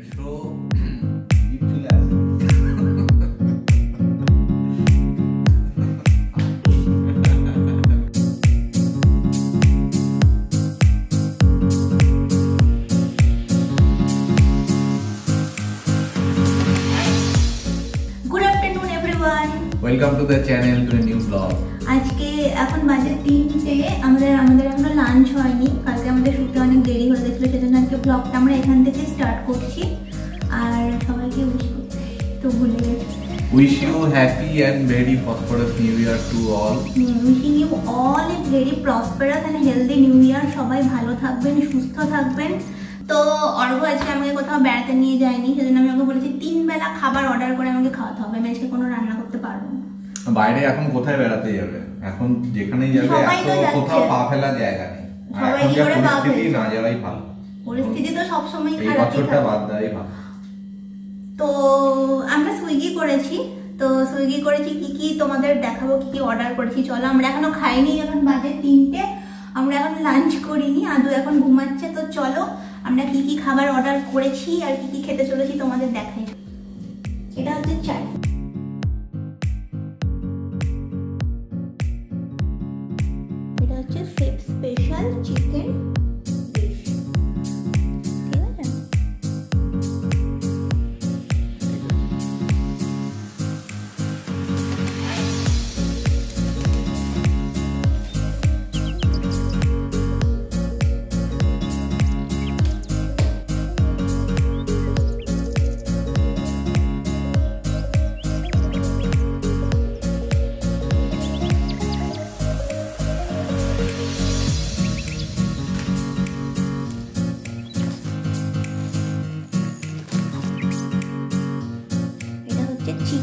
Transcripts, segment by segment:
Control. To the channel to a new vlog. আজকে এখন বাজে তিনটে আমাদের আমাদের এখনও লাঞ্চ হয়নি। কালকে আমাদের শুতে অনেক দেরি হয়ে গেছিল সেজন্য আজকে ব্লগটা আমরা এখান থেকে স্টার্ট করছি। আর সবাইকে উইশ তো ভুলে গেছি। Wish you happy and very prosperous new year to all. Wishing you all a very prosperous and healthy new year সবাই ভালো থাকবেন সুস্থ থাকবেন। তো অর্ঘ আজকে আমাকে কোথাও বেড়াতে নিয়ে যায়নি সেজন্য আমি ওকে বলেছি তিন বেলা খাবার অর্ডার করে আমাকে খাওয়াতে হবে আমি আজকে কোনো রান্না করতে পারব না। বাইরে এখন কোথায় বেড়াতে যাবে? এখন যেখানেই যাবে কোথাও পা ফেলা জায়গা নেই। সবাই কি করে পা না যাওয়াই ভালো। পরিস্থিতি তো সবসময় এই বছরটা বাদ দেওয়াই ভালো। তো আমরা সুইগি করেছি তো সুইগি করেছি কি কি তোমাদের দেখাবো কি কি অর্ডার করেছি চলো আমরা এখনও খাইনি এখন বাজে তিনটে আমরা এখন লাঞ্চ করিনি আদু এখন ঘুমাচ্ছে তো চলো আমরা কি কি খাবার অর্ডার করেছি আর কি কি খেতে চলেছি তোমাদের দেখাই। এটা হচ্ছে চাই এটা হচ্ছে স্পেশাল চিকেন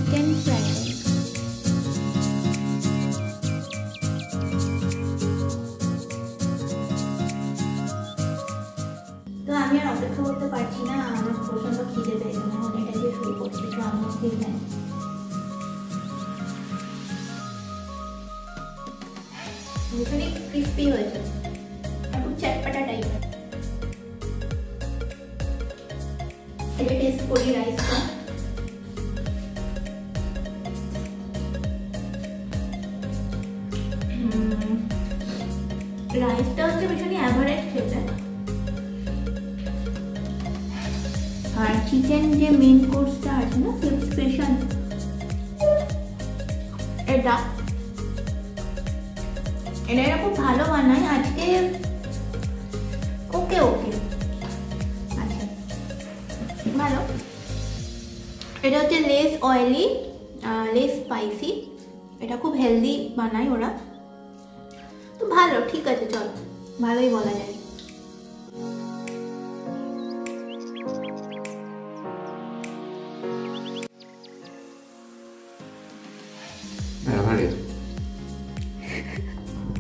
হচ্ছে চিকেন ফ্রাইড রাইস তো আমি আর অপেক্ষা করতে পারছি না আমার প্রচণ্ড খিদে পেয়েছে আমি এখন এটা দিয়ে শুরু করছি তো আমার খিদে নেই ভীষণই ক্রিস্পি হয়েছে আর খুব চটপাটা টাইপের এটা টেস্ট করি রাইসটা ভীষণই অ্যাভারেজ খেতে আর চিকেন যে মেন কোর্সটা আছে না, সেটা স্পেশাল এটা। এটা এরা খুব ভালো বানায়, আজকে ওকে ওকে। আচ্ছা ভালো। এটা হচ্ছে লেস অয়েলি লেস স্পাইসি এটা খুব হেলদি বানায় ওরা। তো ভালো, ঠিক আছে, চল। ভালোই বলা যায়।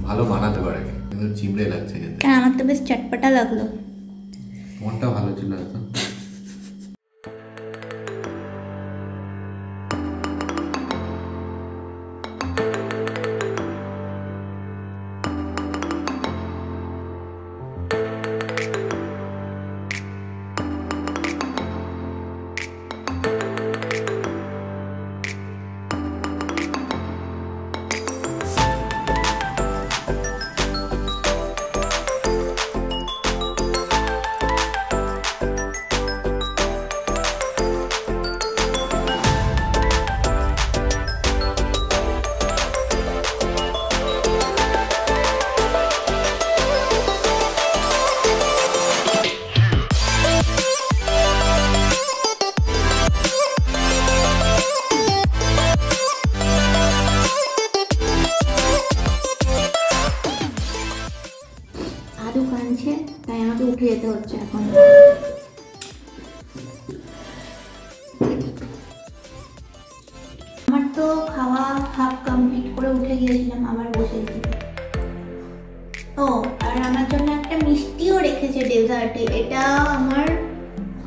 ভালো। বানাতে পারে কিন্তু চিমড়ে লাগছে খেতে। কেন? আমার তো বেশ চটপটা লাগল। মনটা ভালো ছিল হয়তো এখন। আমার তো খাওয়া হাফ কমপ্লিট করে উঠে গিয়েছিলাম, আবার বসে ও, আর আমার জন্য একটা মিষ্টিও রেখেছে ডেজার্টে। এটা আমার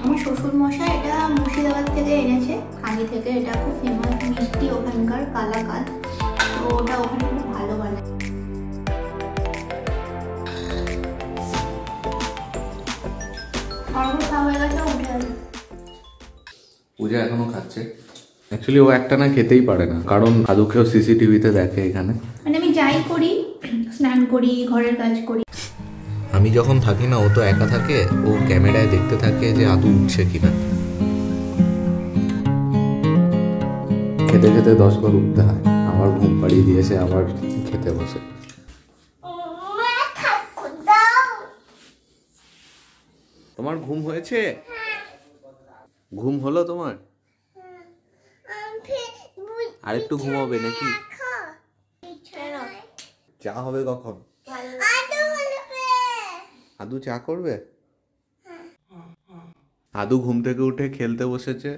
আমার শ্বশুর মশাই এটা মুর্শিদাবাদ থেকে এনেছে। আগে থেকে, এটা খুব ফেমাস মিষ্টি ওখানকার কালাকাল তো ওটা ওখানে পূজা এখনও খাচ্ছে। অ্যাকচুয়ালি ও একটা না খেতেই পারে না কারণ আদুকেও সিসিটিভিতে দেখে এখানে। মানে আমি যাই করি স্নান করি ঘরের কাজ করি। আমি যখন থাকি না ও তো একা থাকে ও ক্যামেরায় দেখতে থাকে যে আদু উঠছে কিনা। খেতে খেতে দশ বার উঠতে হয় আবার ঘুম পাড়িয়ে দিয়েছে আবার খেতে বসে। তোমার ঘুম হয়েছে? ঘুম হলো তোমার? আরেকটু ঘুমাবে নাকি? চা হবে কখন? আদু চা করবে? আদু ঘুম থেকে উঠে খেলতে বসেছে।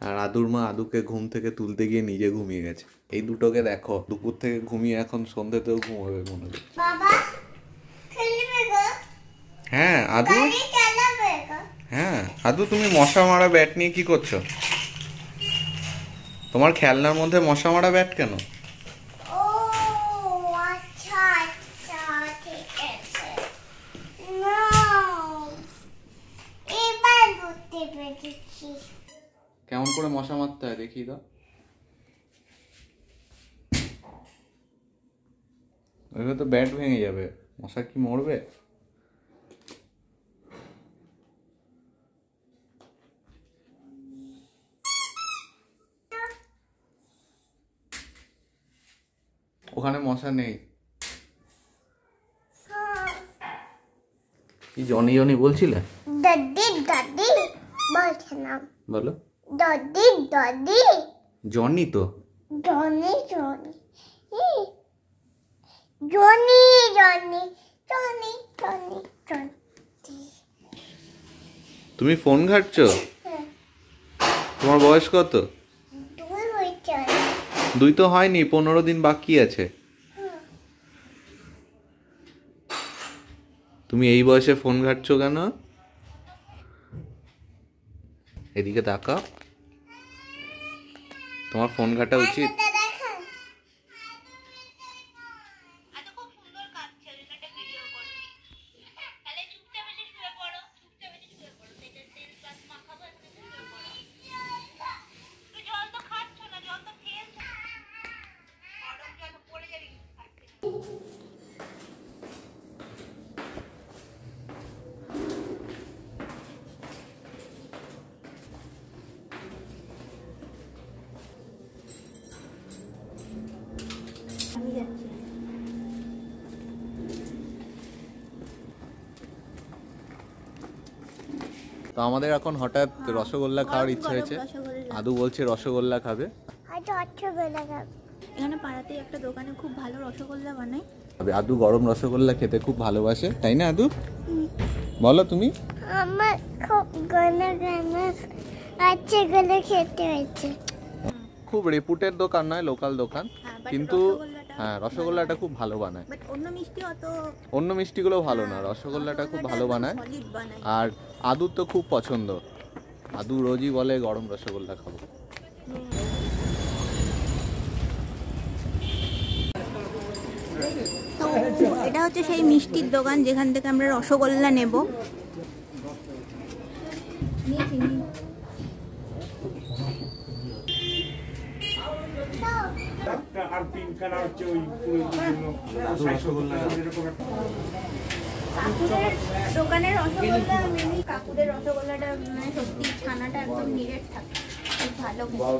আর আদুর মা আদুকে ঘুম থেকে তুলতে গিয়ে নিজে ঘুমিয়ে গেছে। এই দুটোকে দেখো দুপুর থেকে ঘুমিয়ে এখন সন্ধ্যেতেও ঘুমাবে মনে হচ্ছে হ্যাঁ আদু? হ্যাঁ আদু তুমি মশা মারা ব্যাট নিয়ে কি করছ? তোমার খেলনার মধ্যে মশা মারা ব্যাট কেন আচ্ছা আচ্ছা কেমন করে মশা মারতে হয় দেখি তো ওইভাবে তো ব্যাট ভেঙে যাবে। মশা কি মরবে? ওখানে মশা নেই। কি জনি জনি বলছিলে? দাদি দাদি বলছে না। বলো। দাদি দাদি। জনি তো? Johnny Johnny. Johnny Johnny Johnny Johnny Johnny. তুমি ফোন ঘাটছো? তোমার বয়স কত? দুই তো হয়নি, পনেরো দিন বাকি আছে। তুমি এই বয়সে ফোন ঘাটছো কেন? এদিকে তাকাও। তোমার ফোন ঘাটা উচিত। তো আমাদের এখন হঠাৎ রসগোল্লা খাওয়ার ইচ্ছা হয়েছে। আদু বলছে রসগোল্লা খাবে। এখানে পাড়াতেই একটা দোকানে খুব ভালো রসগোল্লা বানায়। আদু গরম রসগোল্লা খেতে খুব ভালোবাসে তাই না আদু? বলো তুমি। আমার খুব গানা আছে গুলো খেতে হয়েছে। খুব রেপুটেড দোকান নয় লোকাল দোকান। হ্যাঁ, কিন্তু হ্যাঁ রসগোল্লাটা খুব ভালো বানায়। অন্য মিষ্টি অত অন্য মিষ্টিগুলো ভালো না রসগোল্লাটা খুব ভালো বানায়। আর আদুর তো খুব পছন্দ। আদু রোজই বলে গরম রসগোল্লা খাব। এটা হচ্ছে সেই মিষ্টির দোকান যেখান থেকে আমরা রসগোল্লা নেব। আর তিনখানা হচ্ছে ওই রসগোল্লা। কাকুদের দোকানের রসগোল্লা মেনলি কাকুদের রসগোল্লাটা মানে সত্যি ছানাটা একদম নিরেট থাকে। খুব ভালো খেতে।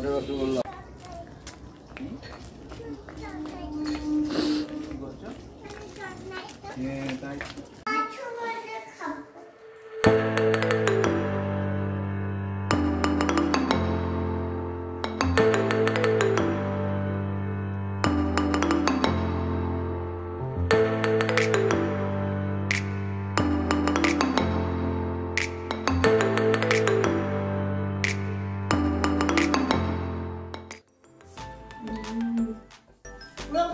পুরো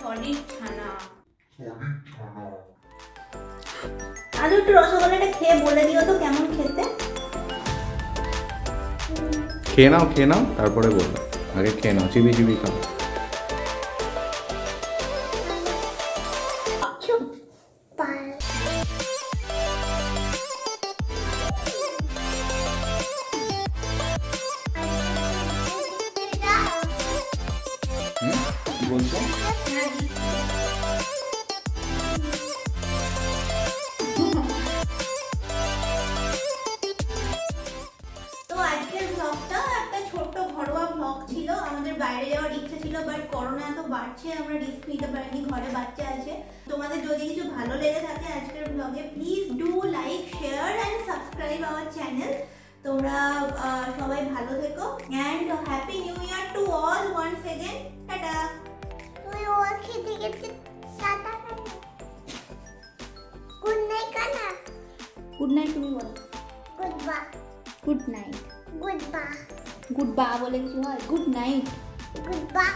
সলিড ছানা। আজ একটু রসগোল্লাটা খেয়ে বলে দিও তো কেমন খেতে। খেয়ে নাও খেয়ে নাও, তারপরে বলব। আগে খেয়ে নাও, চিবি চিবি খাও। বাট করোনা এত বাড়ছে আমরা রিস্ক নিতে পারিনি ঘরে বাচ্চা আছে। তোমাদের যদি কিছু ভালো লেগে থাকে আজকের ব্লগে please do like share and subscribe our channel তোমরা আহ, সবাই ভালো থেকো and happy new year to all once again tata! তুই ওর খেতে খেতে টাটা গুড নাইট কানা। গুড নাইট তুমি বলো। গুড বা গুড নাইট গুড বা গুড বা বলে কিছু হয়? গুড নাইট গুড বা